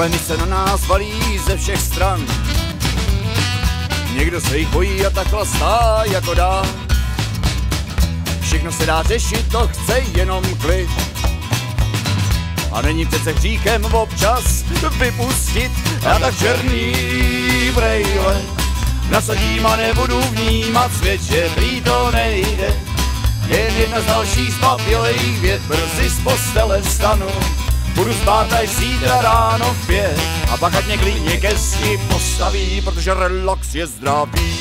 Problémy se na nás valí ze všech stran. Někdo se jich bojí a tak stá jako dá. Všechno se dá řešit, to chce jenom klid. A není přece hříchem občas vypustit. Já tak černý brejle nasadím a nebudu vnímat svět, že prý to nejde. Jen jedna z dalších spapělejch věd, brzy z postele stanu. Budu spát až zítra ráno v pět a pak ať mě klidně ke postaví, protože relax je zdravý.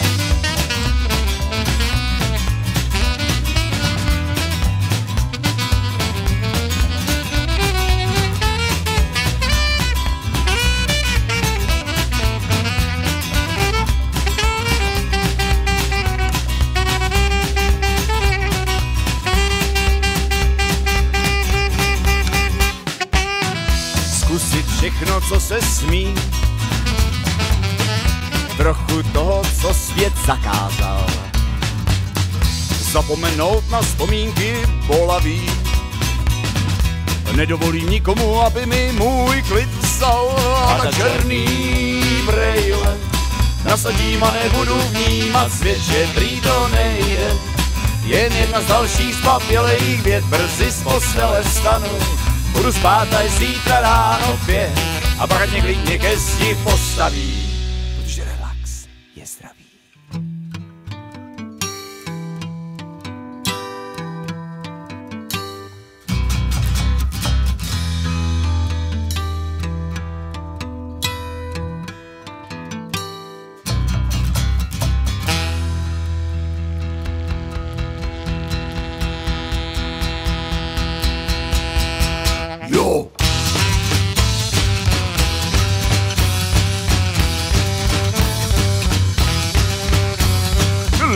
Všechno, co se smí. Trochu toho, co svět zakázal. Zapomenout na vzpomínky bolaví. Nedovolím nikomu, aby mi můj klid vzal. A ta černý brejle nasadím a nebudu vnímat svět, že prý to nejde. Jen jedna z dalších spapělejch věd, brzy z postele stanu Budu spát až zítra ráno v pět a pak mě klidně ke zdi postaví, protože relax je zdravý. Jo!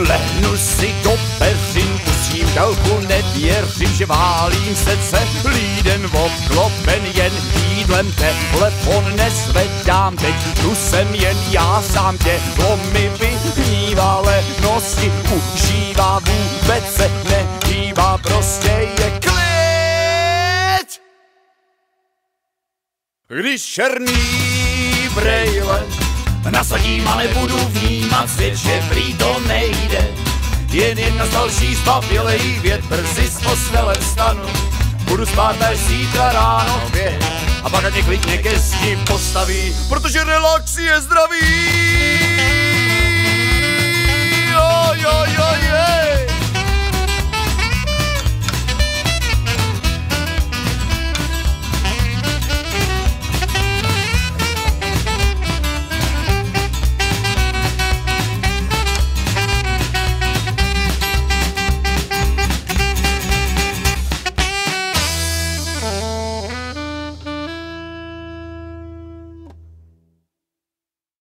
Lehnu si do peřin, pustím dálku, nevěřím, že válím srdce, líden obklopen jen jídlem, telefon nezvedám, teď tu jsem jen já sám, tělo mi vyhnívá, lenosti užívá, vůbec se nehýbá, prostě je Když černý brejle nasadím a nebudu vnímat svět, že prý to nejde. Jen jedna z dalších spapělejch věd, brzy z postele vstanu. Budu spát až zítra ráno pět a pak mě klidně ke zdi postaví, protože relax je zdravý. Jo, jo, jo, je.